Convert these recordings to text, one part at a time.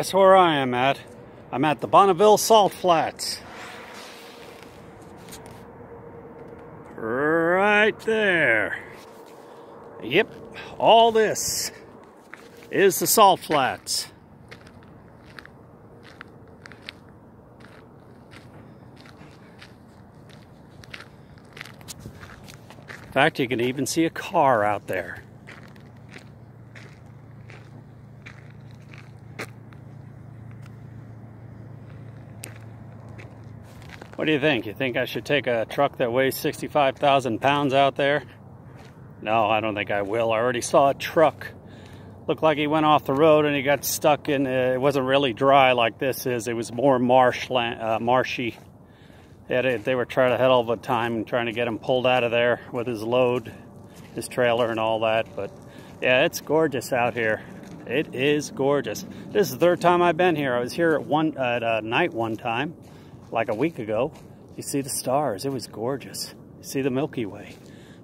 That's where I am at. I'm at the Bonneville Salt Flats. Right there. Yep, all this is the Salt Flats. In fact, you can even see a car out there. What do you think? You think I should take a truck that weighs 65,000 pounds out there? No, I don't think I will. I already saw a truck. Looked like he went off the road and he got stuck in, uh, it wasn't really dry like this is. It was more marshland, uh, marshy. They, they were trying to hell of a time trying to get him pulled out of there with his load, his trailer and all that. But yeah, it's gorgeous out here. It is gorgeous. This is the third time I've been here. I was here at one at uh, night one time like a week ago. You see the stars. It was gorgeous. You see the Milky Way.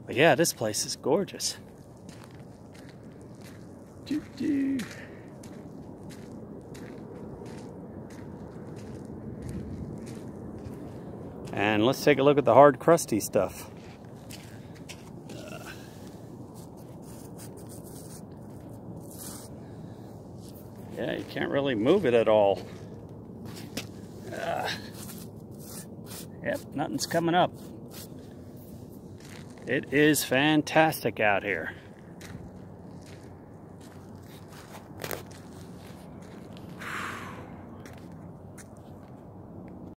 But yeah, this place is gorgeous. And let's take a look at the hard crusty stuff. yeah, you can't really move it at all. Uh, Yep, nothing's coming up. It is fantastic out here.